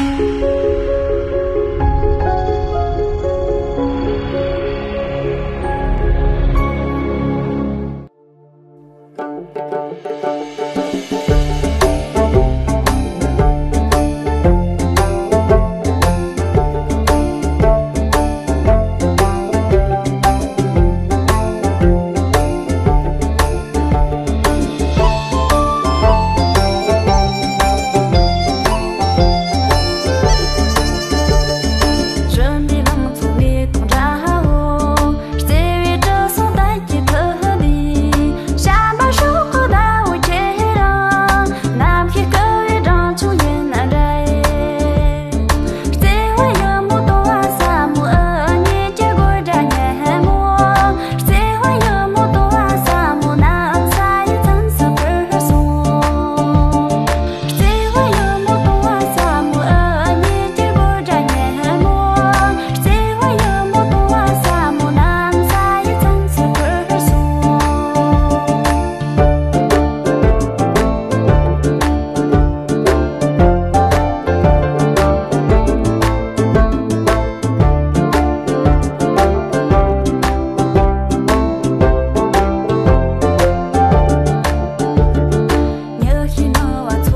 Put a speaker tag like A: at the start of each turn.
A: Thank know I